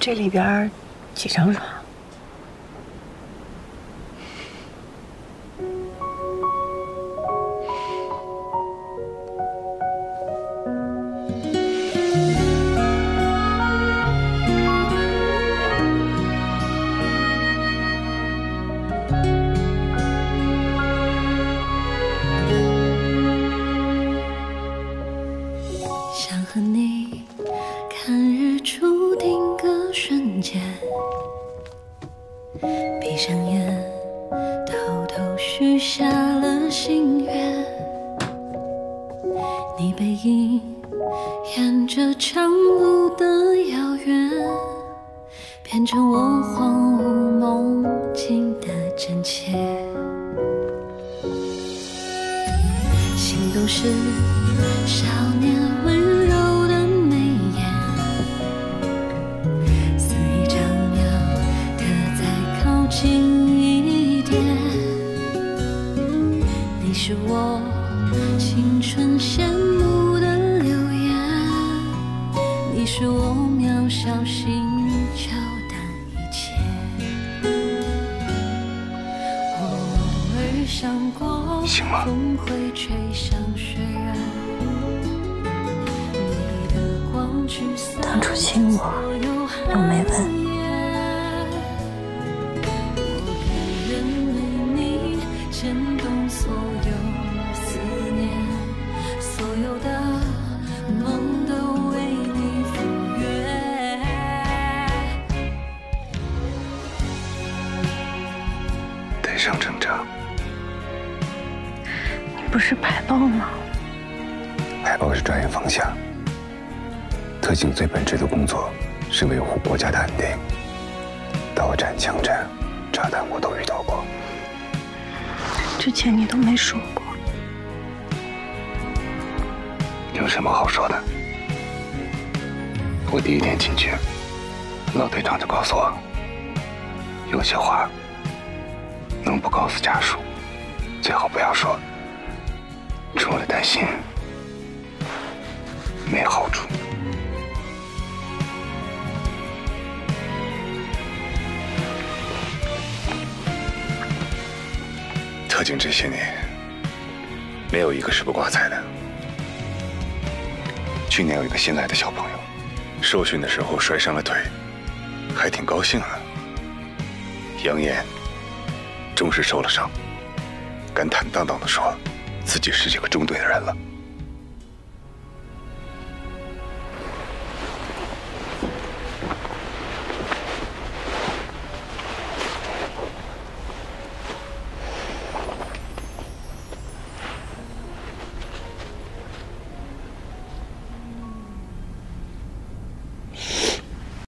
这里边几张床？想和你闭上眼，偷偷许下了心愿。你背影沿着长路的遥远，变成我荒芜梦境的真切。心都是少年温柔是我青春羡慕的流言，你是我渺小星球的一切。偶尔想过，行吗风会吹向雪原，你的光驱散当初亲我又没问带上成长，你不是排爆吗？排爆是专业方向。特警最本质的工作是维护国家的安定。刀战、枪战、炸弹我都遇到过。之前你都没说过。有什么好说的？我第一天进去，老队长就告诉我，有些话不告诉家属，最好不要说，除了担心，没好处。特警这些年，没有一个是不挂彩的。去年有一个新来的小朋友，受训的时候摔伤了腿，还挺高兴啊。扬言，终是受了伤，敢坦荡荡地说，自己是这个中队的人了。